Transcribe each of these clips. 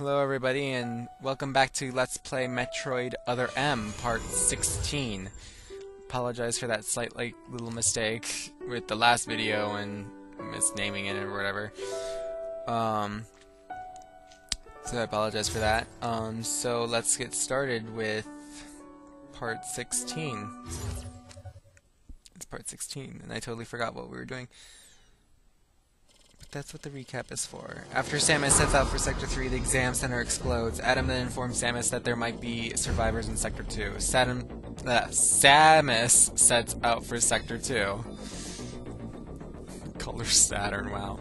Hello everybody and welcome back to Let's Play Metroid Other M, Part 16. Apologize for that slight like little mistake with the last video and misnaming it or whatever. Um, so I apologize for that. Um, so let's get started with Part 16. It's Part 16 and I totally forgot what we were doing. That's what the recap is for. After Samus sets out for Sector 3, the exam center explodes. Adam then informs Samus that there might be survivors in Sector 2. Saturn, uh, Samus sets out for Sector 2. Color Saturn, wow.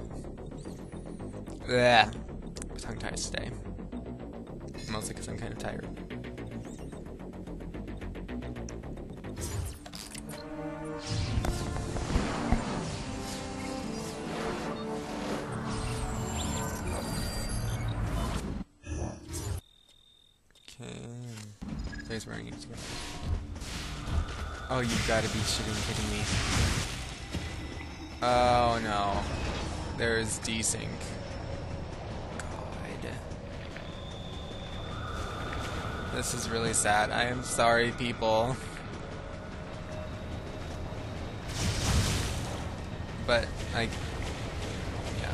Yeah, tongue ties today. Mostly because I'm kind of tired. There's where I need. Oh, you gotta be shitting kidding me. Oh no. There's desync. God. This is really sad. I am sorry, people. But I, yeah,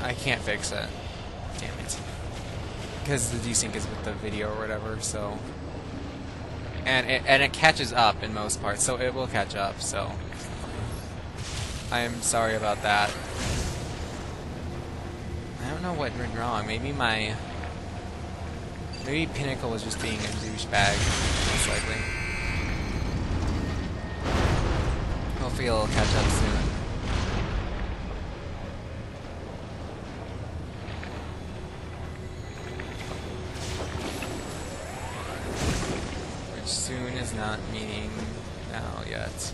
I can't fix it. Damn it because the desync is with the video or whatever, so and it, and it catches up in most parts, so it will catch up. So I am sorry about that. I don't know what went wrong. Maybe my maybe Pinnacle was just being a douchebag, most likely. Hopefully it'll catch up soon. Not meaning now yet.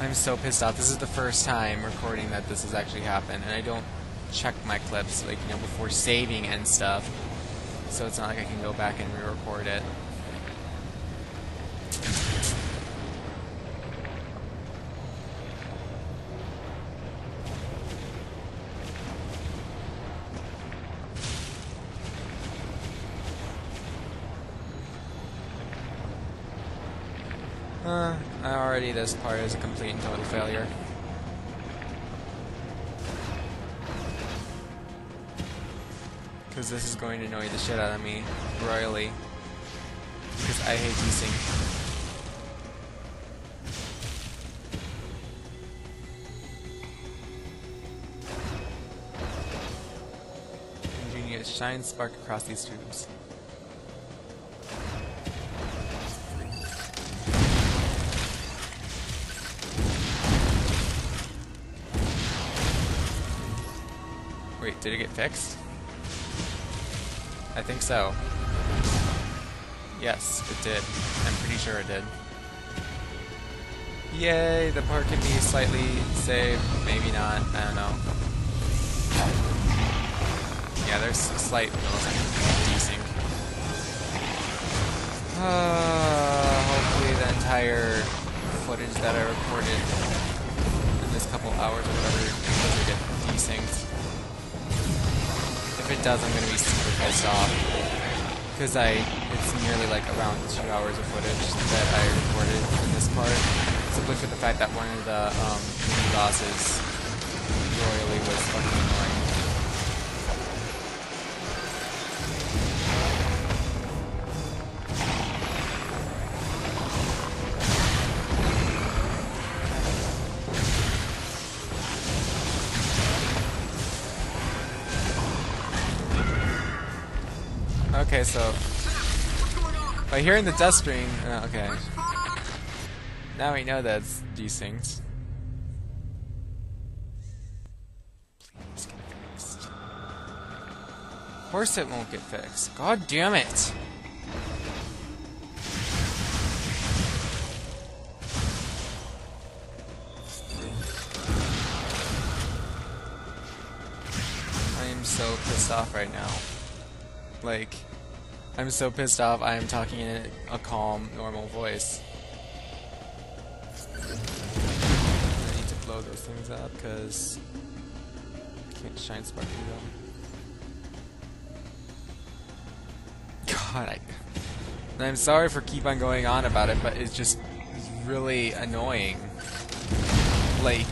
I'm so pissed off. This is the first time recording that this has actually happened, and I don't check my clips, like, you know, before saving and stuff. So it's not like I can go back and re-record it. Uh, already this part is a complete and total failure. Because this is going to annoy the shit out of me royally. Because I hate desync. Ingenious shine spark across these tubes. Did it get fixed? I think so. Yes, it did. I'm pretty sure it did. Yay, the part can be slightly saved, maybe not, I don't know. Yeah, there's a slight desync. Uh, hopefully the entire footage that I recorded in this couple hours or whatever doesn't get desynced if it does, I'm gonna be super pissed off. Because I, it's nearly like around two hours of footage that I recorded in this part. Simply for the fact that one of the um, bosses royally was fucking annoying. Okay, so by hearing the dust ring, uh, okay. Now we know that's desynced. Please get fixed. Of course it won't get fixed. God damn it! I am so pissed off right now. Like, I'm so pissed off I am talking in a calm, normal voice. I need to blow those things up because I can't shine spark through them. God, I, and I'm sorry for keep on going on about it, but it's just really annoying. Like,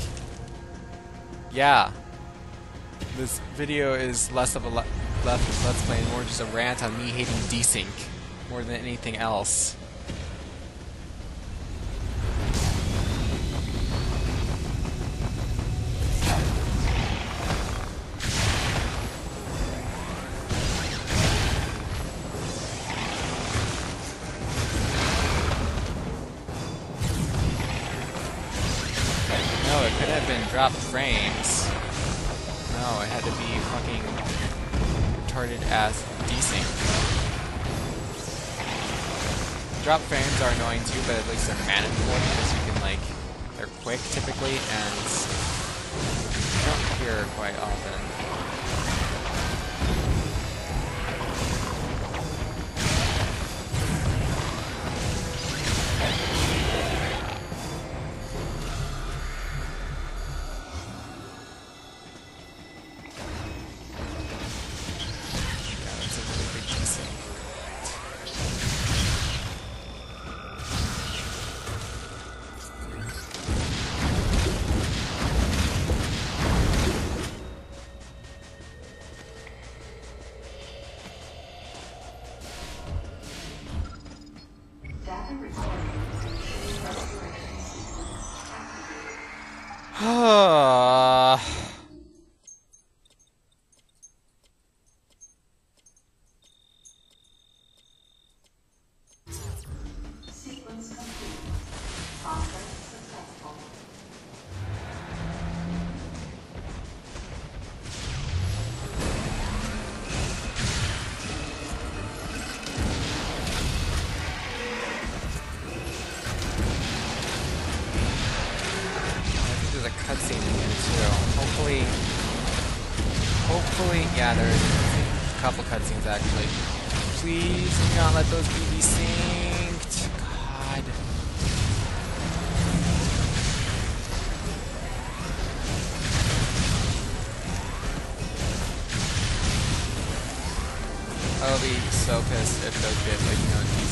yeah, this video is less of a le left let's play and more just a rant on me hating desync more than anything else. No, it could have been dropped frames. Drop frames are annoying too, but at least they're manageable because you can like they're quick typically and you don't hear quite often. Hopefully, yeah, there is a couple cutscenes actually. Please do not let those be desynced. God. I'll be so pissed if those get like you know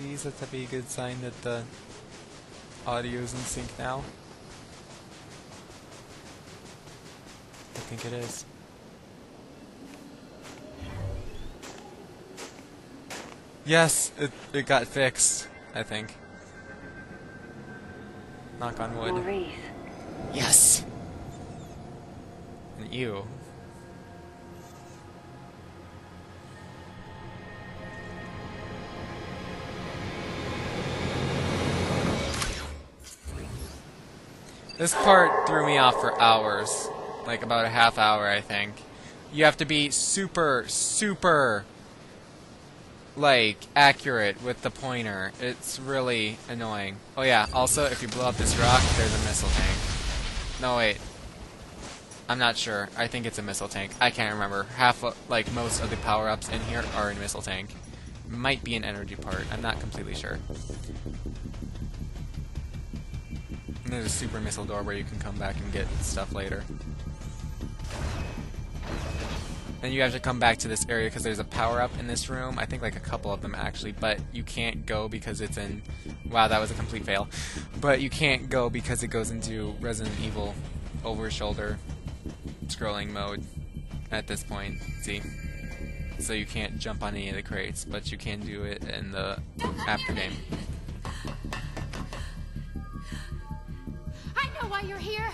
Please let that be a good sign that the audio is in sync now. I think it is. Yes, it, it got fixed, I think. Knock on wood. Maurice, Yes! And you. This part threw me off for hours. Like about a half hour, I think. You have to be super, super, like, accurate with the pointer. It's really annoying. Oh yeah, also, if you blow up this rock, there's a missile tank. No, wait. I'm not sure. I think it's a missile tank. I can't remember. Half, of, like, most of the power-ups in here are in missile tank. Might be an energy part. I'm not completely sure. And there's a super missile door where you can come back and get stuff later. And you have to come back to this area because there's a power up in this room. I think like a couple of them actually, but you can't go because it's in. Wow, that was a complete fail. But you can't go because it goes into Resident Evil over shoulder scrolling mode at this point. See? So you can't jump on any of the crates, but you can do it in the after game. Why you're here.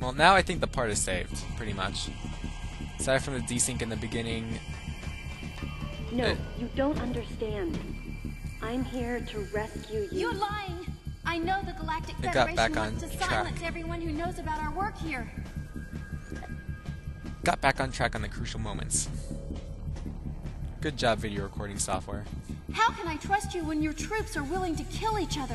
Well, now I think the part is saved, pretty much. Aside from the desync in the beginning, No, Eh. you don't understand. I'm here to rescue you. You're lying. I know the Galactic It got Federation back wants to track. silence everyone who knows about our work here. got back on track on the crucial moments. Good job, video recording software. How can I trust you when your troops are willing to kill each other?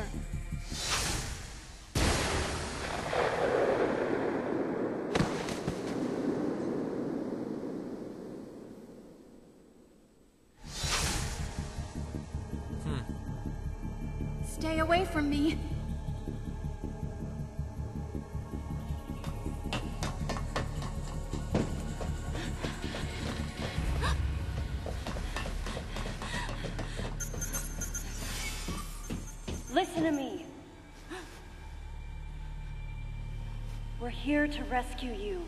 Hmm. Stay away from me. Listen to me. We're here to rescue you.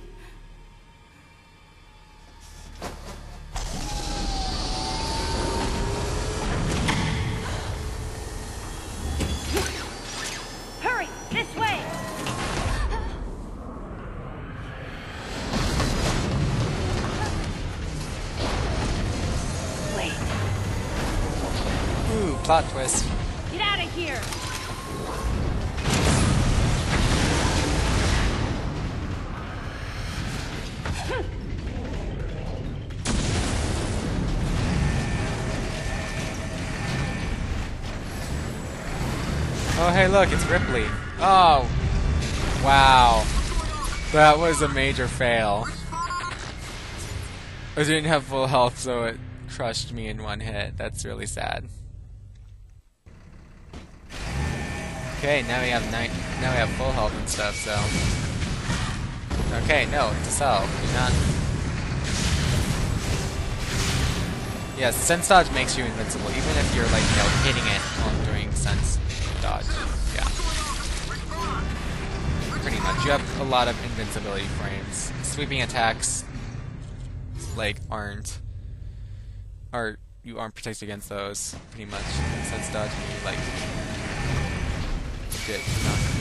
Hurry, this way! Wait, Ooh, plot twist. Here! Oh, hey, look, it's Ripley. Oh, wow. That was a major fail. I didn't have full health, so it crushed me in one hit. That's really sad. Okay, now we have nine. Now we have full health and stuff. So. Okay, no, sell. Do not. Yes, sense dodge makes you invincible, even if you're like you know hitting it while doing sense dodge. Yeah. Pretty much. You have a lot of invincibility frames. Sweeping attacks like aren't are you aren't protected against those pretty much. Sense dodge you like get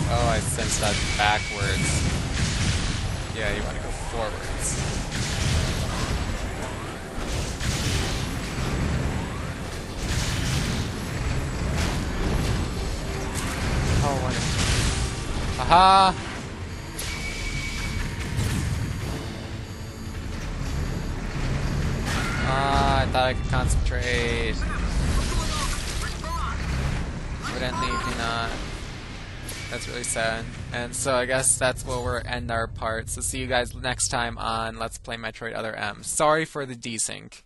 crap? Oh, I sensed that backwards. Yeah, you want to go forwards. Oh, what? Aha! Ah, I thought I could concentrate. Evidently, do not. That's really sad. And so I guess that's where we'll end our part. So see you guys next time on Let's Play Metroid Other M. Sorry for the desync.